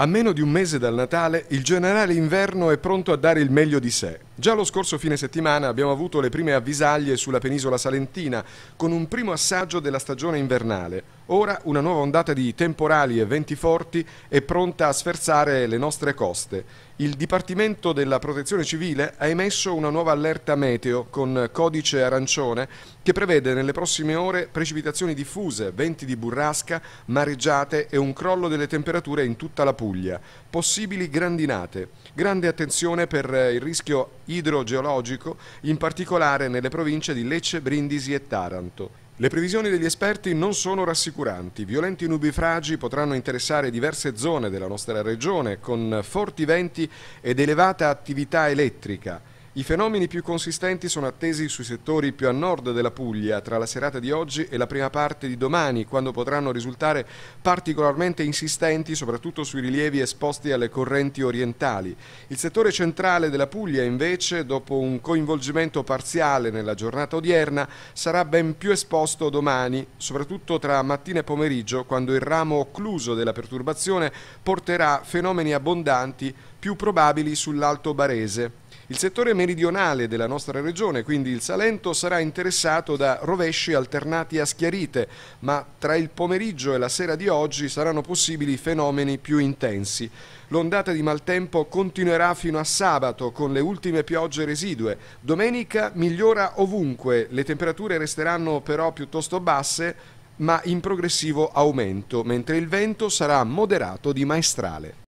A meno di un mese dal Natale, il generale inverno è pronto a dare il meglio di sé. Già lo scorso fine settimana abbiamo avuto le prime avvisaglie sulla penisola salentina, con un primo assaggio della stagione invernale. Ora una nuova ondata di temporali e venti forti è pronta a sferzare le nostre coste. Il Dipartimento della Protezione Civile ha emesso una nuova allerta meteo con codice arancione che prevede nelle prossime ore precipitazioni diffuse, venti di burrasca, mareggiate e un crollo delle temperature in tutta la Puglia. Possibili grandinate. Grande attenzione per il rischio idrogeologico, in particolare nelle province di Lecce, Brindisi e Taranto. Le previsioni degli esperti non sono rassicuranti. Violenti nubifragi potranno interessare diverse zone della nostra regione con forti venti ed elevata attività elettrica. I fenomeni più consistenti sono attesi sui settori più a nord della Puglia tra la serata di oggi e la prima parte di domani, quando potranno risultare particolarmente insistenti soprattutto sui rilievi esposti alle correnti orientali. Il settore centrale della Puglia invece, dopo un coinvolgimento parziale nella giornata odierna, sarà ben più esposto domani, soprattutto tra mattina e pomeriggio, quando il ramo occluso della perturbazione porterà fenomeni abbondanti più probabili sull'Alto Barese. Il settore meridionale della nostra regione, quindi il Salento, sarà interessato da rovesci alternati a schiarite, ma tra il pomeriggio e la sera di oggi saranno possibili fenomeni più intensi. L'ondata di maltempo continuerà fino a sabato con le ultime piogge residue. Domenica migliora ovunque, le temperature resteranno però piuttosto basse, ma in progressivo aumento, mentre il vento sarà moderato di maestrale.